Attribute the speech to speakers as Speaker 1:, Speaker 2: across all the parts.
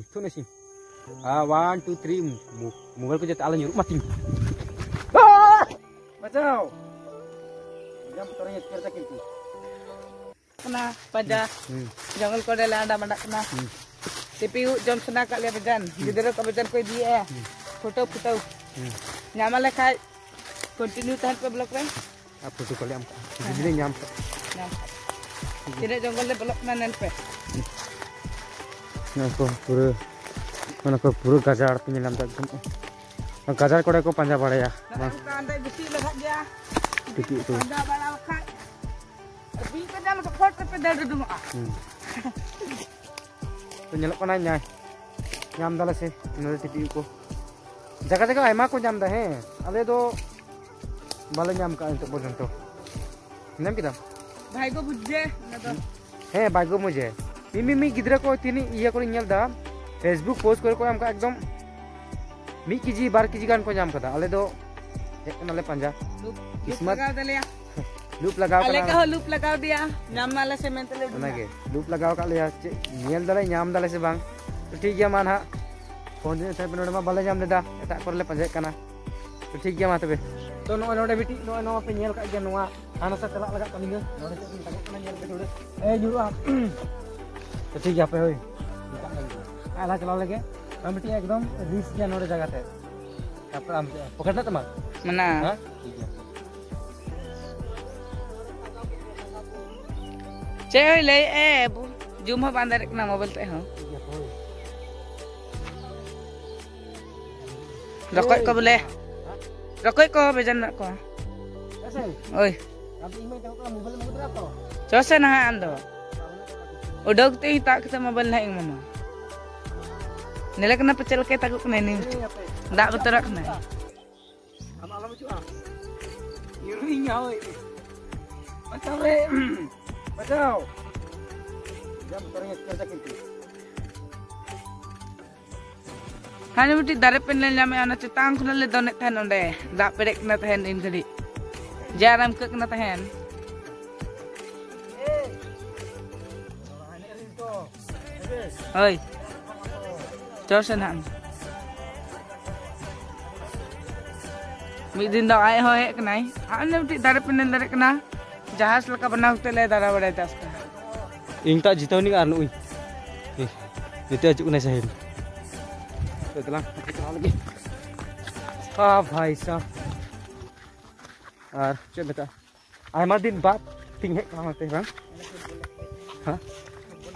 Speaker 1: Itu nasi. Ah, one, two, three. Mobile ko jatuh ala nyuruh mati. Bacau. Jam putarnya kerja gitu.
Speaker 2: Kena pada
Speaker 1: Hmm.
Speaker 2: jangan kau dah landa mandak kena. CPU jom sana kat lihat bejan. Gidera kau bejan kau dia. Foto foto. Nyaman lah kai. Continue tahan pe blok kan.
Speaker 1: Apa tu kali am? Jadi nyam.
Speaker 2: Nah. Tidak jongkol le blok nan pe
Speaker 1: aku buru mana aku buru gajar penyelam tak jumpa gajar kau panjang pada ya
Speaker 2: mas
Speaker 1: titik
Speaker 2: itu
Speaker 1: penyelok kena nyai nyam sih menurut titik aku jaga jaga ayam aku nyam dah he ale do balai nyam kau untuk bodoh tu nyam kita
Speaker 2: भाई को
Speaker 1: Hei, है भाई मीमी गिद्रा को तीन ये को नेलदा फेसबुक पोस्ट करे को हमका एकदम मी केजी बार केजी गान को जाम कदा अले दो.
Speaker 2: नले पंजा.
Speaker 1: किस्मत. लूप लगाओ
Speaker 2: अले का लूप लगाओ दिया? नाम वाला से मैं तले
Speaker 1: ना के लूप लगाओ का ले चे नियल दले नाम दले से बांग. तो ठीक है मान. हा फ़ोन दे नोड में बाले जाम लेदा एटा कर ले पंजे कना. तो ठीक है मा तबे तो नो नोडे बिटी नो नो पे नियल का गया नोआ. हाना सा चला लगा तलिंग नोडे से लगा कना नियल पे थोड़े. ए जुरो तो ठीक है पे होई आधा चला लगे हम बेटी एकदम रिस्क गया नोड़े जगह थे तापर हम पकड़ना तमा
Speaker 2: मना
Speaker 1: हां ठीक है
Speaker 2: Cewek le eh bu Jumpa bandar kena mobil teh ho.
Speaker 1: ठीक है होई
Speaker 2: Rokok ko boleh. Rokok ko bejan nak ko.
Speaker 1: ऐसे
Speaker 2: Oi,
Speaker 1: अब इमे देखो का मोबाइल में उतरा तो
Speaker 2: cosa nah ando. Oh, Udah tuh tak ketemu bala yang mama. Nila kena pecel kayak takut kena ini. Tidak betul kena.
Speaker 1: Kamu juga Yuri nyawa ini. Macam re, macam. Jam.
Speaker 2: Hanya dari penilaian anak cetang kena le tahan onde. Kena tahan ke kena tahan. ơi. Cho sân hạn. Mid din này? Ay ho hek nai ano ti dare pinel dare kana jahas laka bana hote lấy dara bada das ka
Speaker 1: ing ta chỉ tao nick jitaw ni ar nui nite ajuk nai sahib setelah kita lagi ah sao? À, ar che beta ai mà đi bắt ting hek không? hote ha Hả?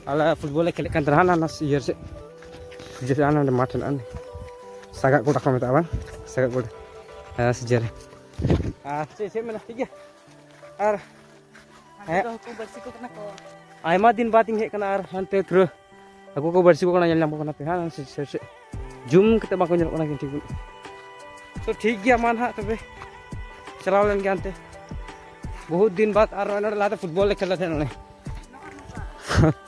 Speaker 1: ala footballnya kelek kan terhana nas year se jadi anak ada macan ane sangat kurang kami tahu kan sangat kurang uh, sejarah ah uh, sih sih mana tiga ar eh aku bersih kok kena kok ayam din batin hek
Speaker 3: kena ar hante kru aku kok bersih
Speaker 1: kok
Speaker 3: kena jalan kok kena pihak nas
Speaker 1: sih
Speaker 2: sih zoom kita bakal
Speaker 1: jalan kena gini tuh so, tiga mana tapi selalu yang ganti Bahut din bat ar ar lata football lekala tenane. Nah, nah, nah.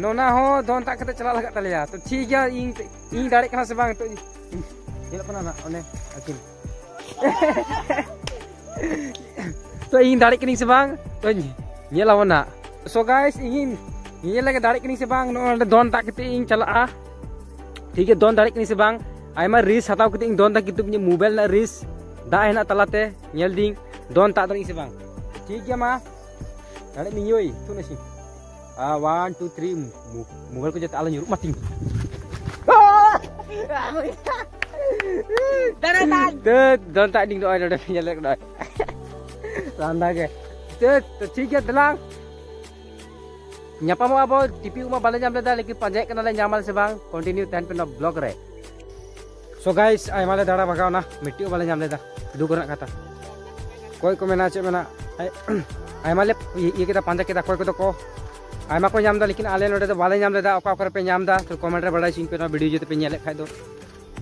Speaker 1: नोना हो दोन ता कते चला लगा तलिया तो ठीक गया इन इन दाड़े कना से बांग तो ये अपना ना ओने अकिल तो इन दाड़े कनी से बांग तो ये लावना सो गाइस इन ये लगे दाड़े कनी से बांग नो दोन ता कते इन चला ठीक है दोन दाड़े कनी से बांग आयमा रिस हताव कते इन दोन ता कितु मोबाइल ना रिस दा हेना तलाते nyel ding don tak dong isi bang ठीक है माँ ada minyoy tu nasi Ah, one, two, three. Mobile ko jata ala nyuruk
Speaker 2: mating. Daratan.
Speaker 1: Tut, don tak ding doa dah nyelek doa. Randa ke. Tut, terciga telang. Nyapa mau apa? TV rumah balanya jam leda. lagi panjai kenal nyamal sebang. Continue tahan pernah blog re. So guys, ay malah darah bakal na, Mesti balanya jam leda. Kedua kena kata. Koi komen aja mana. Ay, ay malah. Ia kita panjai kita koi kita kau. Aima को नाम लेकिन आले नोडे तो बाले नाम लेदा ओका ओकर पे नाम दा तो कमेंट रे बड़ा सिंह पे ना वीडियो जते पे नेले खाय दो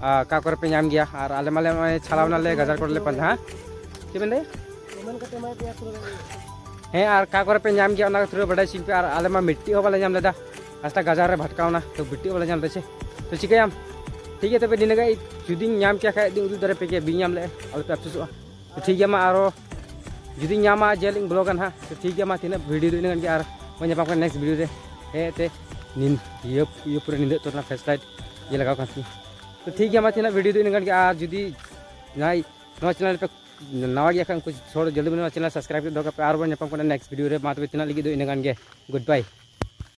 Speaker 1: आ का कर पे नाम गया और आले माले में छलावना ले गजर कर ले हाँ के बंदे. और का कर पे नाम गया ना बड़ा सिंह पे और आले मा मिट्टी हो वाला नाम लेदा आस्ता गजार रे भटकावना तो मिट्टी वाला नाम देछे तो चिकायाम ठीक है तबे दिनगा जुदी नाम क्या खाय दिन उदु दरे पे के बि नाम ले और पे अफसोस तो ठीक है मा आरो जुदी नामा जेलिंग ब्लॉगन हाँ तो ठीक है मा तिना वीडियो दो इनगन के वो जब आपका नेक्स्ट वीडियो है तो नींद ये ये पूरा नींद तो फ्लैश लाइट ये लगाओ खासी तो ठीक है हमारे चैनल वीडियो दिन गण और जुदी ना चैनल पे नवा गया कुछ थोड़ा जल्दी बना चैनल सब्सक्राइब कर दो और नेक्स्ट वीडियो रे मात्र इतना लगी दो इन गुड बाय